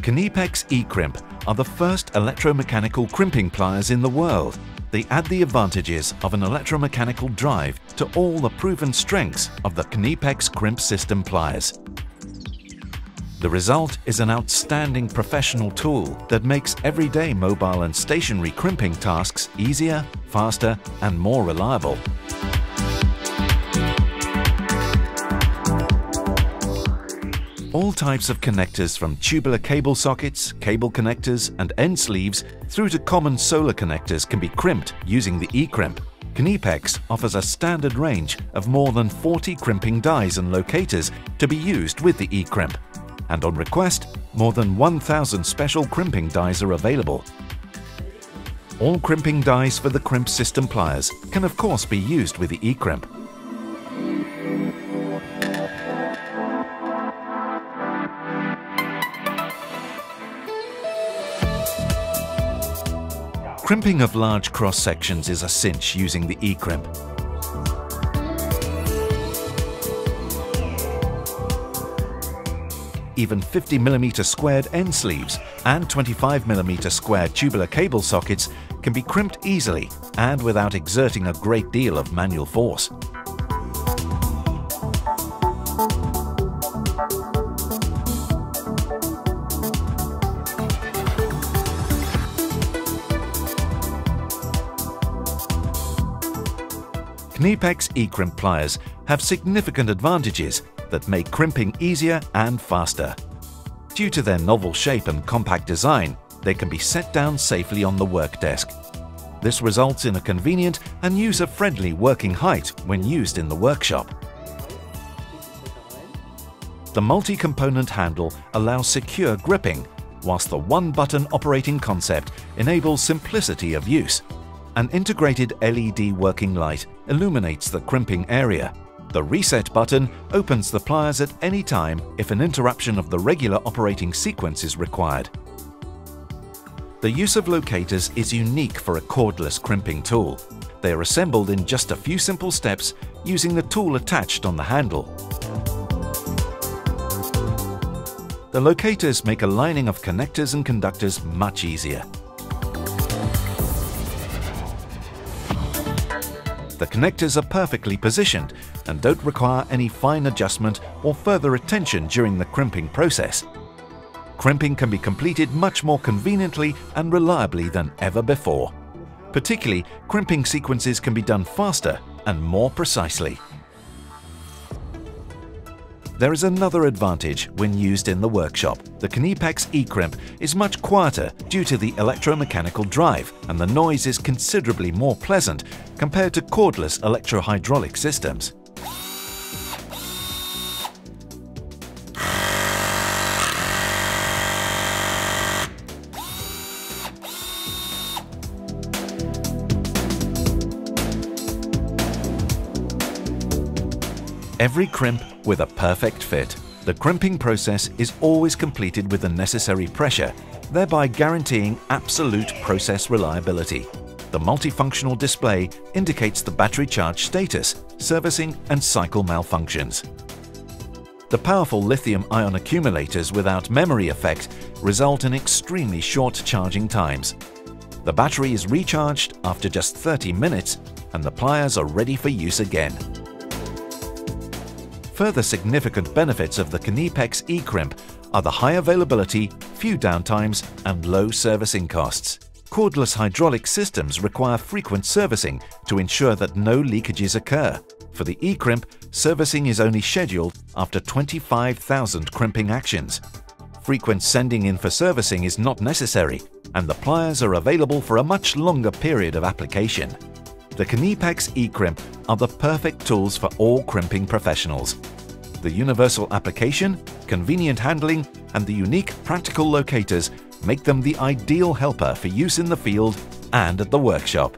Knipex eCrimp are the first electromechanical crimping pliers in the world. They add the advantages of an electromechanical drive to all the proven strengths of the Knipex crimp system pliers. The result is an outstanding professional tool that makes everyday mobile and stationary crimping tasks easier, faster and more reliable. All types of connectors from tubular cable sockets, cable connectors and end sleeves through to common solar connectors can be crimped using the eCrimp. Knipex offers a standard range of more than 40 crimping dies and locators to be used with the eCrimp. And on request, more than 1,000 special crimping dies are available. All crimping dies for the crimp system pliers can of course be used with the eCrimp. Crimping of large cross sections is a cinch using the eCrimp. Even 50mm squared end sleeves and 25mm squared tubular cable sockets can be crimped easily and without exerting a great deal of manual force. Knipex eCrimp pliers have significant advantages that make crimping easier and faster. Due to their novel shape and compact design, they can be set down safely on the work desk. This results in a convenient and user-friendly working height when used in the workshop. The multi-component handle allows secure gripping, whilst the one-button operating concept enables simplicity of use. An integrated LED working light illuminates the crimping area. The reset button opens the pliers at any time if an interruption of the regular operating sequence is required. The use of locators is unique for a cordless crimping tool. They are assembled in just a few simple steps using the tool attached on the handle. The locators make aligning of connectors and conductors much easier. The connectors are perfectly positioned and don't require any fine adjustment or further attention during the crimping process. Crimping can be completed much more conveniently and reliably than ever before. Particularly, crimping sequences can be done faster and more precisely. There is another advantage when used in the workshop. The Knipex eCrimp is much quieter due to the electromechanical drive and the noise is considerably more pleasant compared to cordless electrohydraulic systems. Every crimp with a perfect fit. The crimping process is always completed with the necessary pressure, thereby guaranteeing absolute process reliability. The multifunctional display indicates the battery charge status, servicing and cycle malfunctions. The powerful lithium-ion accumulators without memory effect result in extremely short charging times. The battery is recharged after just 30 minutes and the pliers are ready for use again. Further significant benefits of the Knipex eCrimp are the high availability, few downtimes and low servicing costs. Cordless hydraulic systems require frequent servicing to ensure that no leakages occur. For the eCrimp, servicing is only scheduled after 25,000 crimping actions. Frequent sending in for servicing is not necessary, and the pliers are available for a much longer period of application. The Knipex eCrimp are the perfect tools for all crimping professionals. The universal application, convenient handling, and the unique practical locators make them the ideal helper for use in the field and at the workshop.